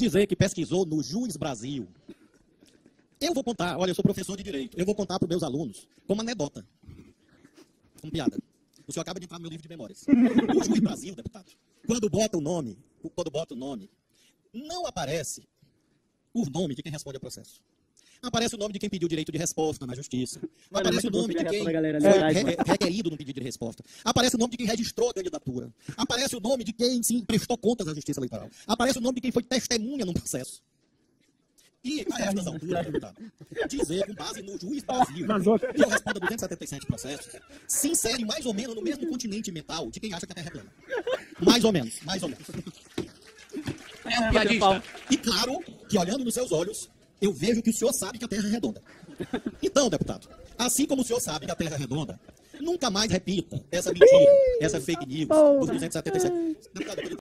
dizer que pesquisou no Juiz Brasil. Eu vou contar, olha, eu sou professor de direito, eu vou contar para os meus alunos como anedota, como piada. O senhor acaba de entrar no meu livro de memórias. O Juiz Brasil, deputado, quando bota o nome, quando bota o nome, não aparece o nome de quem responde ao processo. Aparece o nome de quem pediu direito de resposta na justiça. Mano, Aparece o nome de quem foi re- mano. requerido no pedido de resposta. Aparece o nome de quem registrou a candidatura. Aparece o nome de quem sim prestou contas à justiça eleitoral. Aparece o nome de quem foi testemunha num processo. E, a estas alturas, deputado, dizer, com base no juiz Brasil, que eu respondo a 277 processos, se insere mais ou menos no mesmo continente mental de quem acha que a Terra é plana. Mais ou menos, mais ou menos. É um piadista. E claro que, olhando nos seus olhos, eu vejo que o senhor sabe que a Terra é redonda. Então, deputado, assim como o senhor sabe que a Terra é redonda, nunca mais repita essa mentira, essa fake news dos 277. Deputado, eu tô